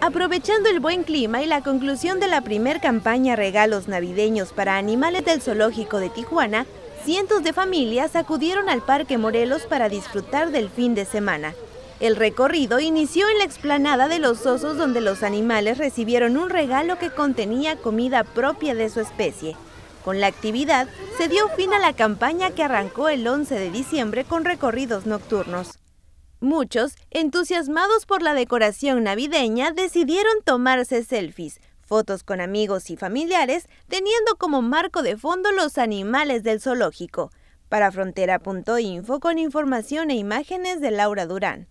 Aprovechando el buen clima y la conclusión de la primer campaña Regalos Navideños para Animales del Zoológico de Tijuana, cientos de familias acudieron al Parque Morelos para disfrutar del fin de semana. El recorrido inició en la explanada de los osos donde los animales recibieron un regalo que contenía comida propia de su especie. Con la actividad se dio fin a la campaña que arrancó el 11 de diciembre con recorridos nocturnos. Muchos, entusiasmados por la decoración navideña, decidieron tomarse selfies, fotos con amigos y familiares, teniendo como marco de fondo los animales del zoológico. Para frontera.info con información e imágenes de Laura Durán.